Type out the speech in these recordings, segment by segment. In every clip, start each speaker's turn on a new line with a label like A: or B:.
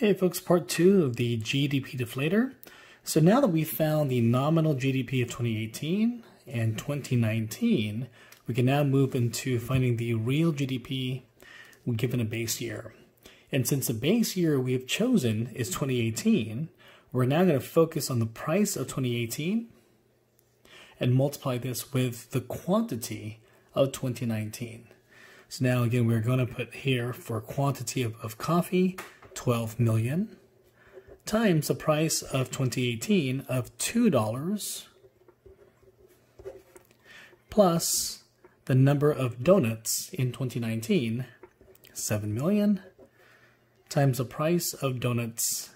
A: Hey folks, part two of the GDP deflator. So now that we've found the nominal GDP of 2018 and 2019, we can now move into finding the real GDP given a base year. And since the base year we have chosen is 2018, we're now going to focus on the price of 2018 and multiply this with the quantity of 2019. So now again, we're going to put here for quantity of, of coffee, 12 million times the price of 2018 of $2 plus the number of donuts in 2019, 7 million, times the price of donuts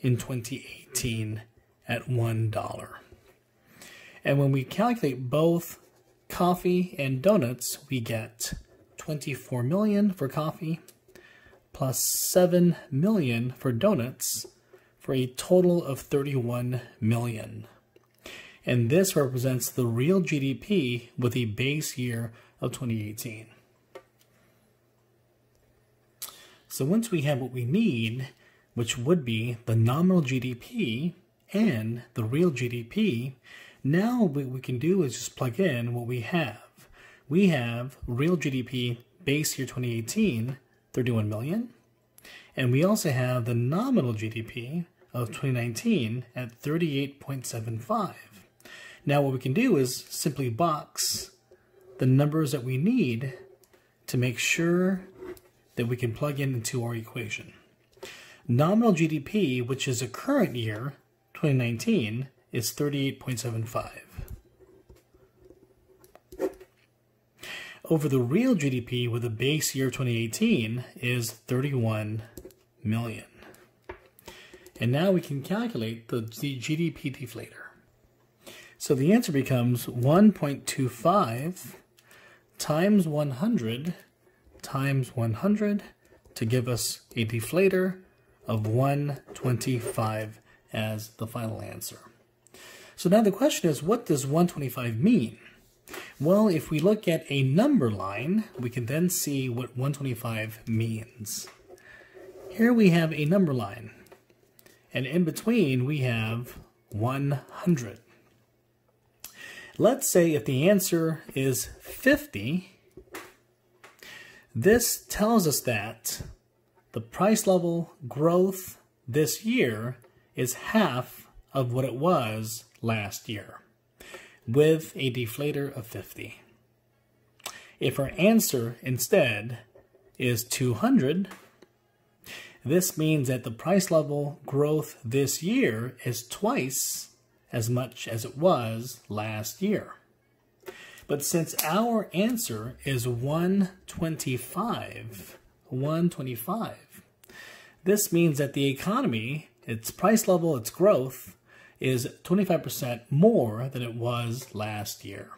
A: in 2018 at $1. And when we calculate both coffee and donuts, we get 24 million for coffee plus 7 million for donuts for a total of 31 million. And this represents the real GDP with a base year of 2018. So once we have what we need, which would be the nominal GDP and the real GDP, now what we can do is just plug in what we have. We have real GDP base year 2018 31 million. And we also have the nominal GDP of 2019 at 38.75. Now what we can do is simply box the numbers that we need to make sure that we can plug in into our equation. Nominal GDP, which is a current year, 2019, is 38.75. over the real GDP with a base year 2018 is 31 million. And now we can calculate the GDP deflator. So the answer becomes 1.25 times 100 times 100 to give us a deflator of 125 as the final answer. So now the question is, what does 125 mean? Well, if we look at a number line, we can then see what 125 means. Here we have a number line, and in between we have 100. Let's say if the answer is 50, this tells us that the price level growth this year is half of what it was last year with a deflator of 50. If our answer instead is 200, this means that the price level growth this year is twice as much as it was last year. But since our answer is 125, 125, this means that the economy, its price level, its growth, is 25% more than it was last year.